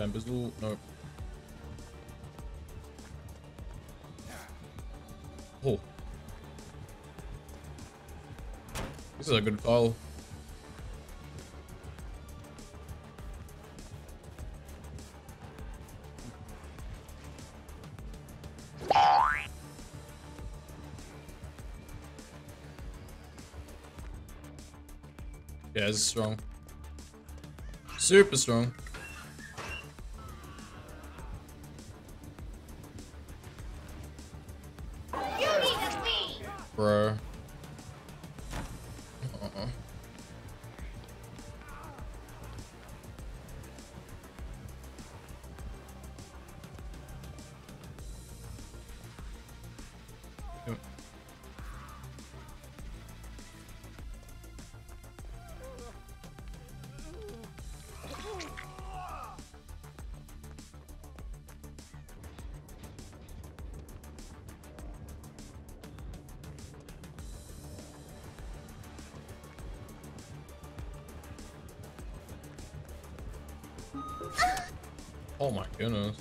No. Oh. This is a good call. Yeah, is strong. Super strong. Oh my goodness.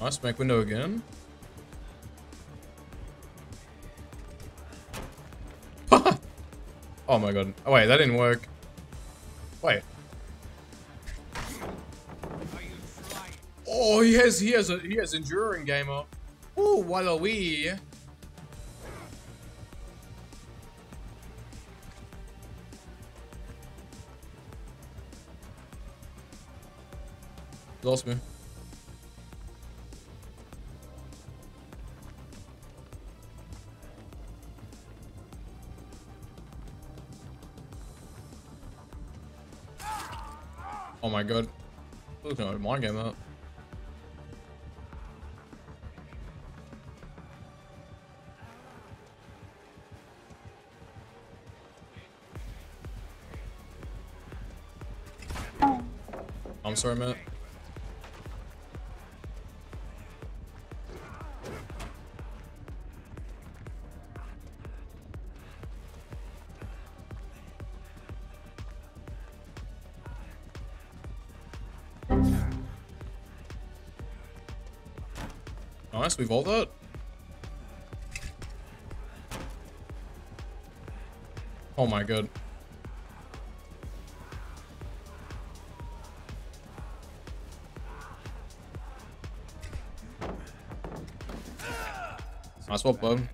Nice make oh, window again. oh my god. Oh wait, that didn't work. Wait. Oh, he has he has a he has enduring gamer. Ooh, what are we? Lost me. God. Looking at my game up. I'm sorry, Matt. Nice, we vault that. Oh my god. Nice one, bud.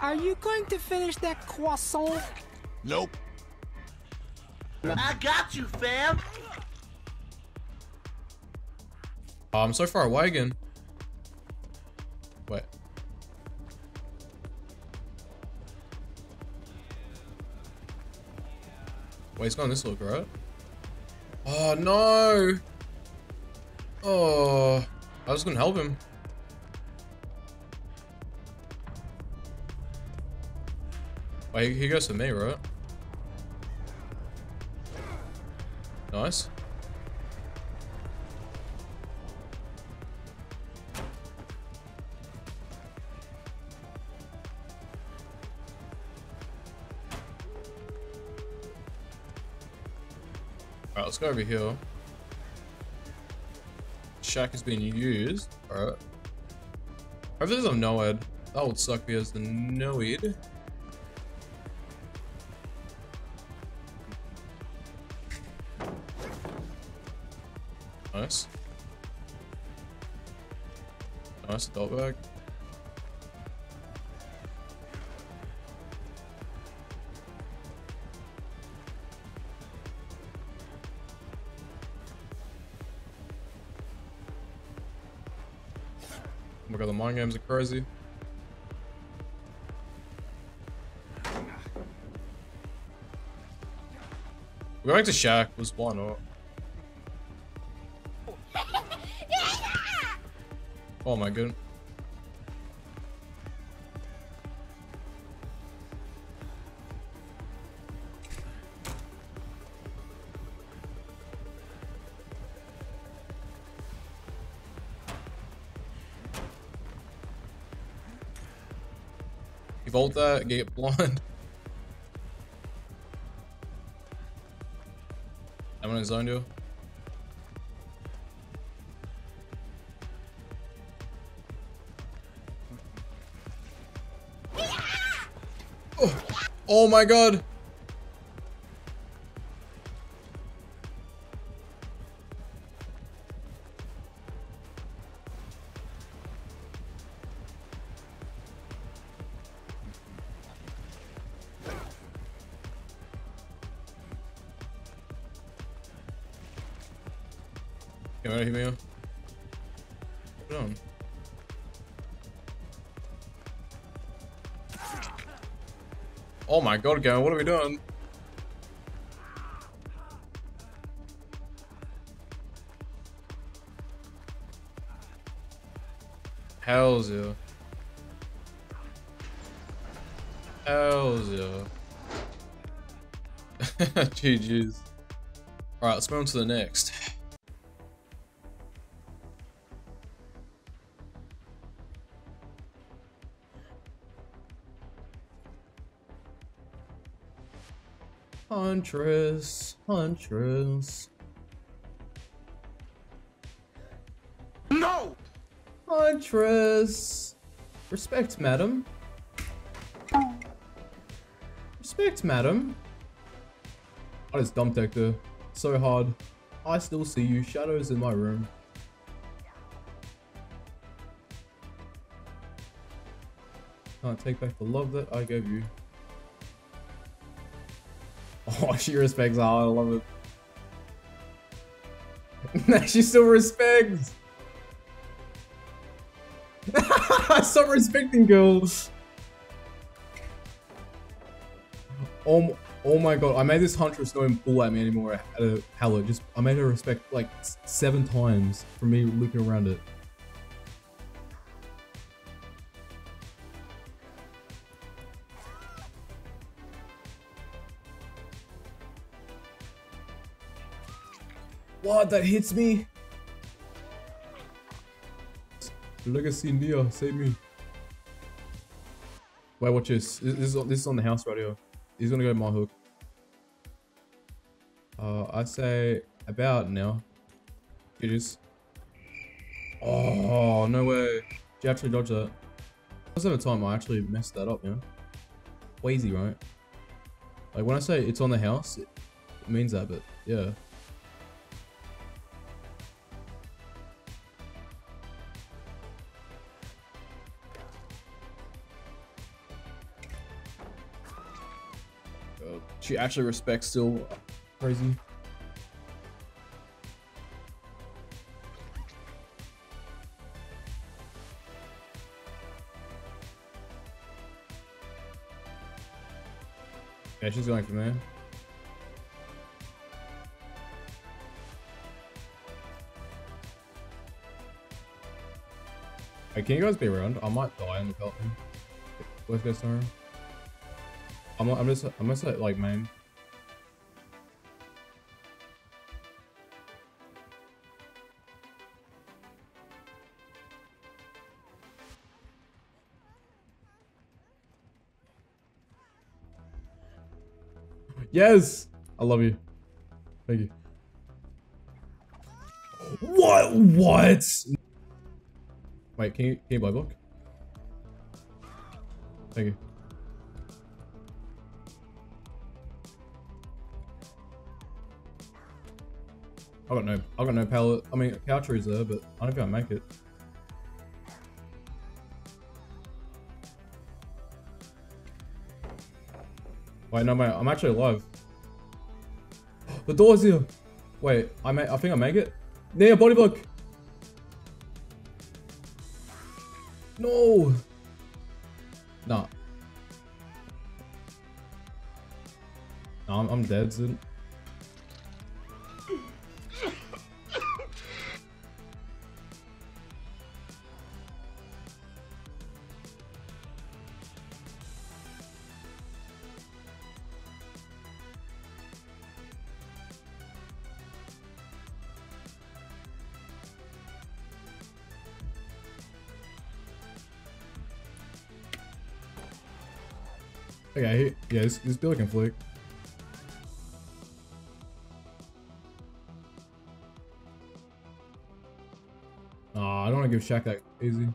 Are you going to finish that croissant? Nope. I got you, fam. I'm so far away again. Wait. Wait, he's going this look, right? Oh, no! Oh, I was gonna help him. Wait, he goes to me, right? Nice. Go over here. Shack has been used. Alright. Hopefully there's a Noed. That would suck because the Noed. Nice. Nice adult bag. Oh my god, the mind games are crazy. We're going to Shack, was why not? Oh my god. That, get blind. I'm gonna zone you. Oh, oh my god! Come out here, Put on. Oh my god, Gavin, what are we doing? Hells yeah. Hells yeah. GG's. Alright, let's move on to the next. Huntress, Huntress. No! Huntress. Respect, madam. Respect, madam. I just dump detector. So hard. I still see you. Shadows in my room. Can't take back the love that I gave you. Oh, she respects all. I love it. she still respects. Stop respecting girls. Oh, oh my god! I made this huntress not even pull at me anymore at a hello. Just I made her respect like seven times for me looking around it. What? That hits me? Legacy Nea, save me. Wait, watch this. This is, this is on the house radio. He's gonna go my hook. Uh, I say about now. It is. Oh, no way. Did you actually dodge that? Most of the time I actually messed that up, man. Wheezy, right? Like when I say it's on the house, it means that, but yeah. She actually respects still. Crazy. Yeah, she's going from there. Hey, can you guys be around? I might die in the Pelton. Worst case scenario. I'm, I'm just, I'm just like, man. Yes! I love you. Thank you. What? What? Wait, can you, can you buy book? Thank you. I got no, I got no pallet. I mean, couch is there, but I don't think I make it. Wait, no, mate, I'm actually alive. the door's here. Wait, I may, I think I make it. Near body block. No. Nah. No, I'm, I'm dead, dude. Okay, he, yeah, this, this Billy can flick. Aw, I don't want to give Shack that easy.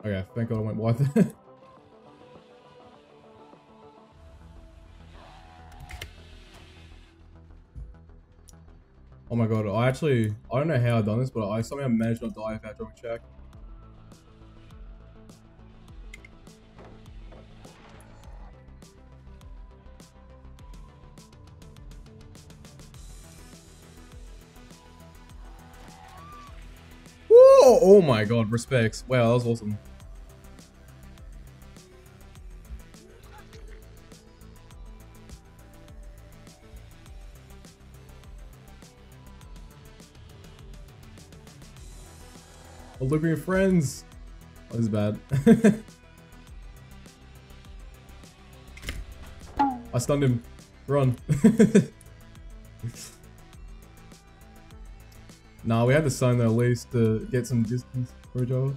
Okay, thank God I went wide Oh my god, I actually, I don't know how I've done this, but I somehow managed not to die without dropping check. Whoa! Oh my god, respects. Wow, that was awesome. Olympian friends. Oh, this is bad. I stunned him. Run. nah, we had to stun at least to get some distance for each other.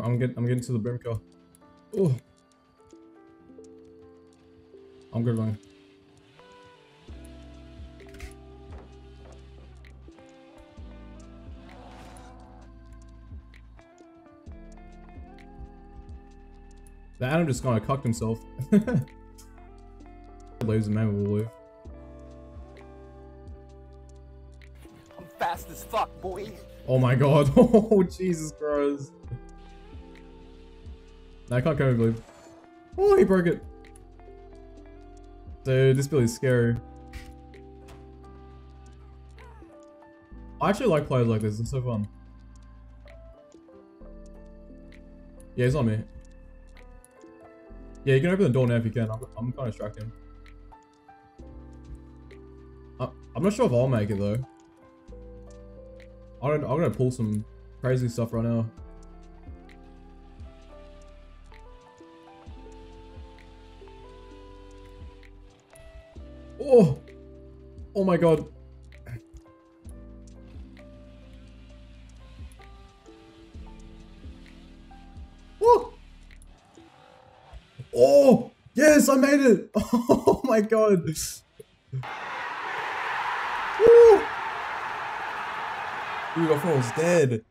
I'm getting I'm getting to the Brimco. Oh. I'm good running. The Adam just kinda cocked himself. Leaves the man will leave. I'm fast as fuck, boy. Oh my god. Oh Jesus Christ. No, I can't come believe. Oh, he broke it. Dude, this build is scary. I actually like players like this. It's so fun. Yeah, he's on me. Yeah, you can open the door now if you can. I'm, I'm kind of distracting. I, I'm not sure if I'll make it though. I don't, I'm gonna pull some crazy stuff right now. Oh! Oh my god. Oh! Oh! Yes, I made it! Oh my god! Woo! Dude, I thought I was dead.